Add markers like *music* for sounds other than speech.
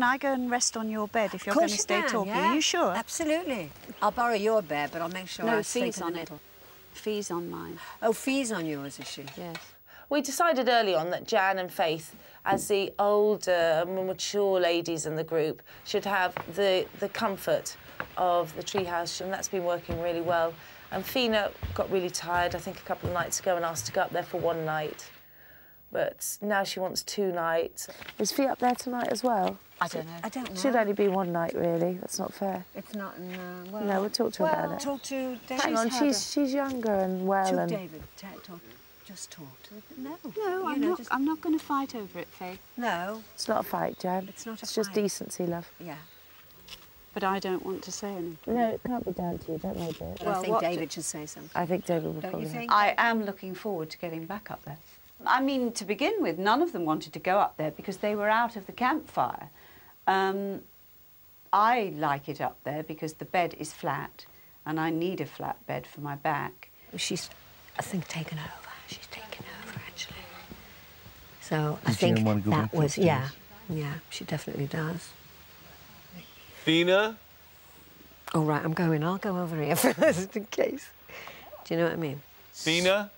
Can I go and rest on your bed if you're going to you stay can, talking? yeah. Are you sure? Absolutely. I'll borrow your bed, but I'll make sure I No, sleep fees in on the it. Fees on mine. Oh, fees on yours, is she? Yes. We decided early on that Jan and Faith, as the older, more mature ladies in the group, should have the, the comfort of the treehouse, and that's been working really well. And Phina got really tired, I think, a couple of nights ago and asked to go up there for one night. But now she wants two nights. Is Fee up there tonight as well? I don't know. I don't know. Should only be one night, really. That's not fair. It's not in, uh, well... No, we'll talk to her about it. talk to David. Hang on, she's, she's younger and well To and... David. Ta- talk. Just talk to No. No, I'm know, not. just- I'm not going to fight over it, Faye. No. It's not a fight, Jan. It's not a It's just decency, love. Yeah. But I don't want to say anything. No, it can't be down to you. Don't worry about it. But I think what- David should say something. I think David will Don't probably you think? I am looking forward to getting back up there. I mean, to begin with, none of them wanted to go up there because they were out of the campfire. Um, I like it up there because the bed is flat and I need a flat bed for my back. She's, I think, taken over. She's taken over, actually. So I Does Jan think that was, yeah, upstairs? yeah, she definitely does. Phina? All right, I'm going. I'll go over here *laughs* first in case. Do you know what I mean? Phina?